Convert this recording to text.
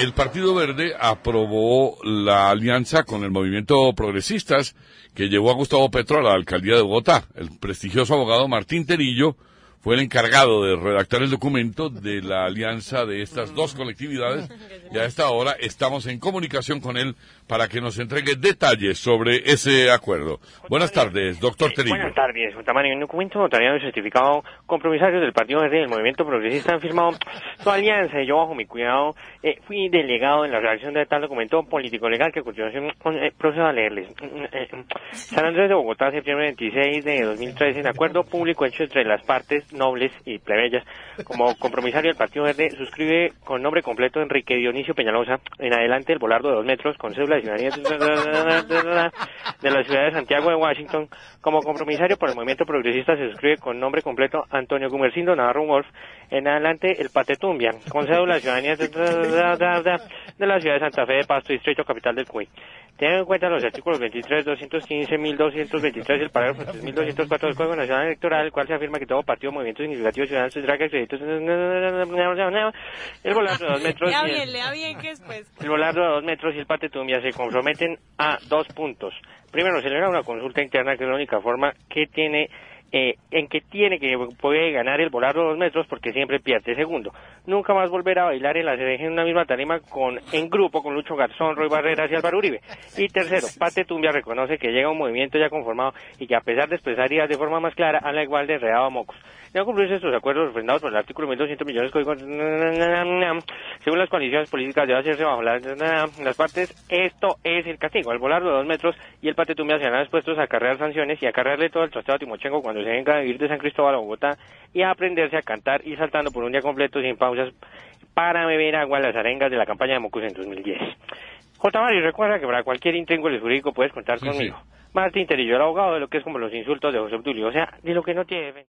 el Partido Verde aprobó la alianza con el movimiento Progresistas que llevó a Gustavo Petro a la alcaldía de Bogotá. El prestigioso abogado Martín Terillo fue el encargado de redactar el documento de la alianza de estas dos colectividades y a esta hora estamos en comunicación con él para que nos entregue detalles sobre ese acuerdo. Buenas tardes, doctor Terillo. Buenas tardes, Tamario. Un documento notariado y certificado compromisarios del Partido Verde y del Movimiento Progresista han firmado su alianza y yo bajo mi cuidado eh, fui delegado en la redacción de tal documento político-legal que a continuación eh, procedo a leerles. San Andrés de Bogotá, septiembre 26 de 2013, en acuerdo público hecho entre las partes nobles y plebeyas. Como compromisario del Partido Verde, suscribe con nombre completo Enrique Dionisio Peñalosa, en adelante el volardo de dos metros, con cédula de ciudadanía de la ciudad de Santiago de Washington. Como compromisario por el movimiento progresista se suscribe con nombre completo Antonio Gumercindo Navarro Wolf, en adelante el Patetumbia, con cédula de ciudadanía de la ciudad de Santa Fe de Pasto, distrito capital del Cuy. Tengan en cuenta los artículos 23, 215, 1223 y el parágrafo 3204 del Código Nacional Electoral, el cual se afirma que todo partido, movimiento significativo ciudadano tendrá que acceder el volardo de dos metros. Lea y bien, lea bien que después. el volardo de dos metros y el patetumbia se comprometen a dos puntos. Primero, celebrar una consulta interna que es la única forma que tiene eh, en que tiene que puede ganar el volar de dos metros porque siempre pierde. Segundo, nunca más volver a bailar en la en una misma tarima con en grupo con Lucho Garzón, Roy Barreras y Álvaro Uribe. Y tercero, Pate Tumbia reconoce que llega un movimiento ya conformado y que a pesar de expresar ideas de forma más clara, a la igual de enredado a mocos. Deben cumplirse estos acuerdos refrendados por el artículo 1200 millones código según las condiciones políticas debe hacerse bajo la- las partes. Esto es el castigo, el volar de dos metros y el patetumbia serán expuestos a acarrear sanciones y a acarrearle todo el trasteo a Timochenko cuando se venga a vivir de San Cristóbal a Bogotá y a aprenderse a cantar y saltando por un día completo sin pausas para beber agua en las arengas de la campaña de Mocus en 2010. J. Mari, recuerda que para cualquier intríngulis jurídico puedes contar Sí, conmigo. sí. Martín Terillo, el abogado de lo que es como los insultos de José Obdulio, o sea, de lo que no tiene...